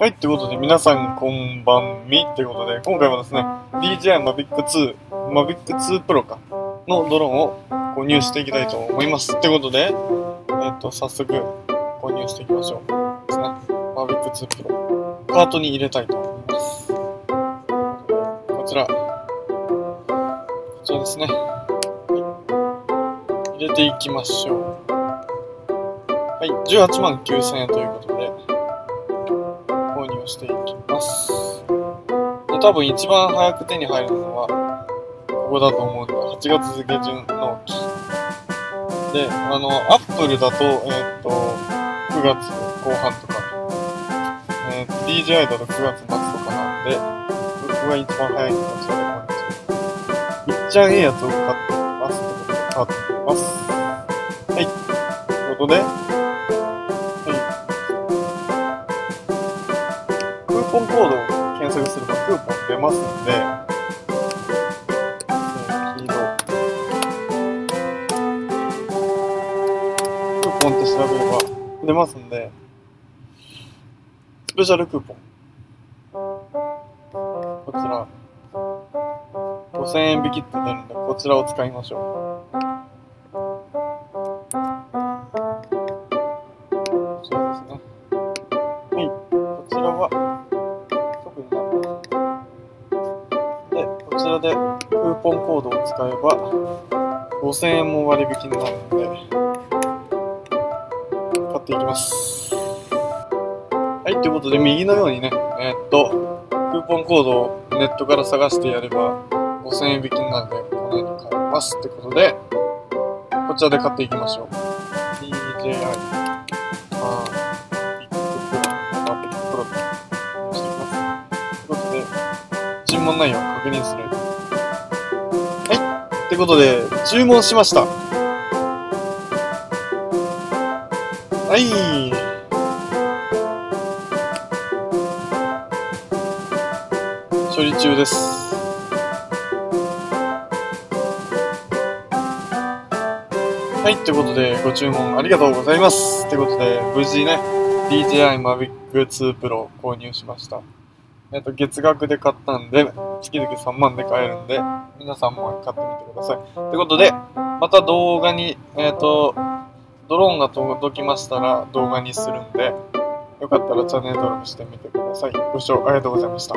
はい、ということで皆さんこんばんみってことで、今回はですね、DJI Mavic 2、Mavic 2 Pro か、のドローンを購入していきたいと思います。ってことで、えっ、と、早速購入していきましょう。ですね。Mavic 2 Pro。カートに入れたいと思います。こちら。こちらですね。はい。入れていきましょう。はい、18万9000円ということで、していきます。で多分一番早く手に入るのは、ここだと思うんで、8月下旬納期。で、あの、アップルだと、えっ、と、9月後半とか、えー、DJI だと9月末とかなんで、僕が一番早いのがこちらで購入していっちゃんええやつを買ってます。ということで、買ってみます。はい。ということで、ーポンコードを検索すればクーポン出ますんで、えー、黄色。クーポンって調べれば出ますんで、スペシャルクーポン。こちら、5000円引きって出るんで、こちらを使いましょう。でクーポンコードを使えば、5000円も割引になるので、買っていきます。はい、ということで、右のようにね、えーっと、クーポンコードをネットから探してやれば、5000円引きになるので、このように買えます。ってことで、こちらで買っていきましょう。DJI。あービッグプロ、あビッグプロとしていきます。ということで、注文内容を確認する。ってことで、注文しました。はい。処理中です。はい、ということで、ご注文ありがとうございます。ということで、無事ね、DJI Mavic 2 Pro 購入しました。えっ、と、月額で買ったんで、月々3万で買えるんで、皆さんも買ってみてください。ということで、また動画に、えっ、ー、と、ドローンが届きましたら動画にするんで、よかったらチャンネル登録してみてください。ご視聴ありがとうございました。